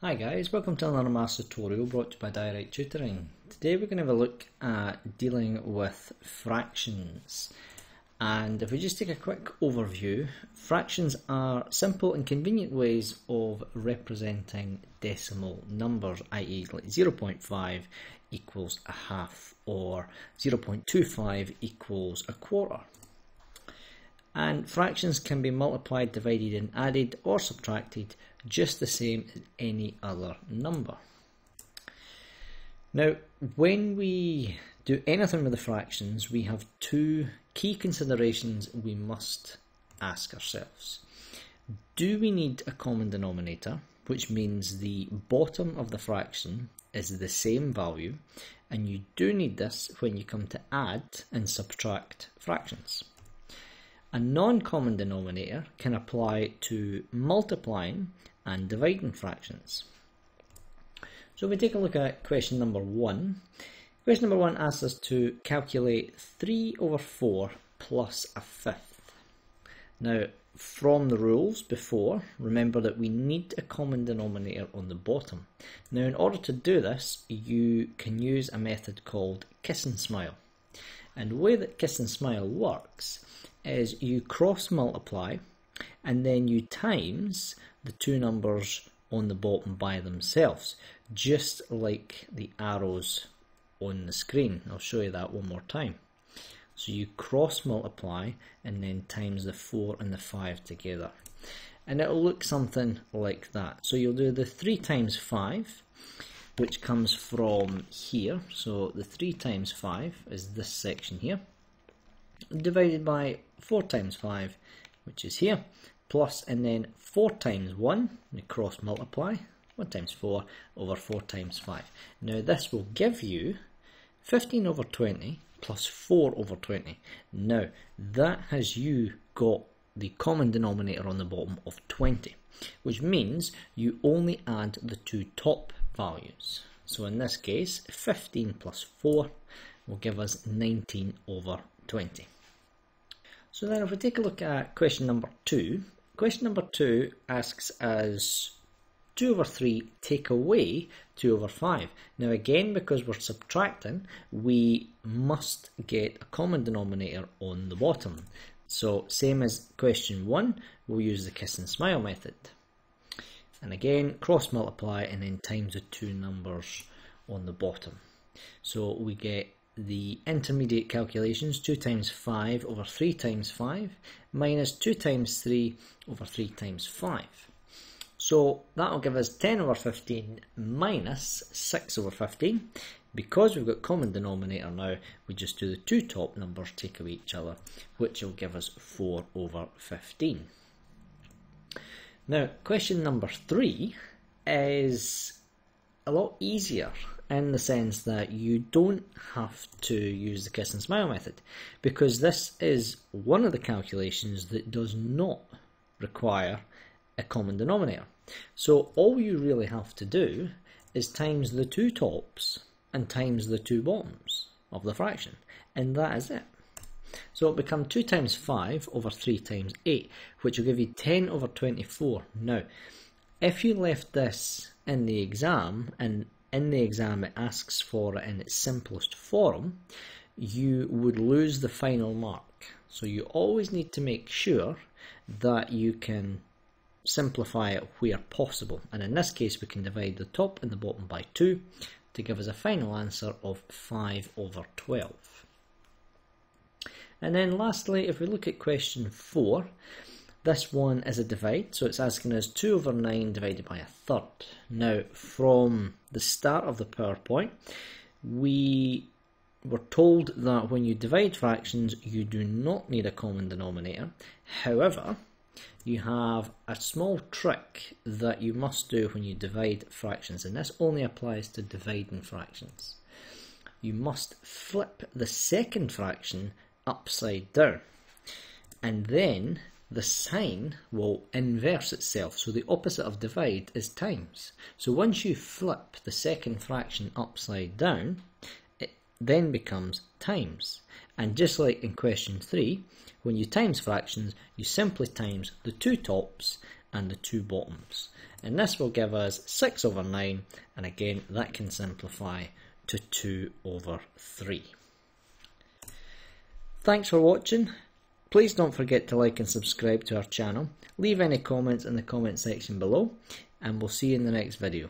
Hi guys, welcome to another maths tutorial brought to you by Direct Tutoring. Today we're going to have a look at dealing with fractions. And if we just take a quick overview, fractions are simple and convenient ways of representing decimal numbers, i.e. like 0.5 equals a half or 0.25 equals a quarter. And fractions can be multiplied, divided and added or subtracted just the same as any other number. Now, when we do anything with the fractions, we have two key considerations we must ask ourselves. Do we need a common denominator, which means the bottom of the fraction is the same value, and you do need this when you come to add and subtract fractions. A non-common denominator can apply to multiplying and dividing fractions. So we take a look at question number one, question number one asks us to calculate 3 over 4 plus a fifth. Now, from the rules before, remember that we need a common denominator on the bottom. Now, in order to do this, you can use a method called kiss and smile. And the way that kiss and smile works is you cross multiply and then you times the two numbers on the bottom by themselves, just like the arrows on the screen. I'll show you that one more time. So you cross multiply and then times the 4 and the 5 together. And it'll look something like that. So you'll do the 3 times 5, which comes from here. So the 3 times 5 is this section here divided by 4 times 5, which is here, plus and then 4 times 1, we cross multiply, 1 times 4 over 4 times 5. Now this will give you 15 over 20 plus 4 over 20. Now that has you got the common denominator on the bottom of 20, which means you only add the two top values. So in this case, 15 plus 4 will give us 19 over 20. So then if we take a look at question number 2, question number 2 asks us 2 over 3 take away 2 over 5. Now again, because we're subtracting, we must get a common denominator on the bottom. So same as question 1, we'll use the kiss and smile method. And again, cross multiply and then times the two numbers on the bottom. So we get the intermediate calculations 2 times 5 over 3 times 5 minus 2 times 3 over 3 times 5. So that will give us 10 over 15 minus 6 over 15. Because we've got common denominator now, we just do the two top numbers take away each other, which will give us 4 over 15. Now, question number 3 is a lot easier in the sense that you don't have to use the kiss and smile method because this is one of the calculations that does not require a common denominator. So all you really have to do is times the two tops and times the two bottoms of the fraction and that is it. So it'll become 2 times 5 over 3 times 8 which will give you 10 over 24. Now if you left this in the exam and in the exam it asks for in its simplest form, you would lose the final mark. So you always need to make sure that you can simplify it where possible. And in this case, we can divide the top and the bottom by 2 to give us a final answer of 5 over 12. And then lastly, if we look at question 4, this one is a divide, so it's asking us 2 over 9 divided by a third. Now, from the start of the PowerPoint, we were told that when you divide fractions, you do not need a common denominator. However, you have a small trick that you must do when you divide fractions, and this only applies to dividing fractions. You must flip the second fraction upside down, and then the sign will inverse itself. So the opposite of divide is times. So once you flip the second fraction upside down, it then becomes times. And just like in question 3, when you times fractions, you simply times the two tops and the two bottoms. And this will give us 6 over 9, and again that can simplify to 2 over 3. Thanks for watching. Please don't forget to like and subscribe to our channel. Leave any comments in the comment section below, and we'll see you in the next video.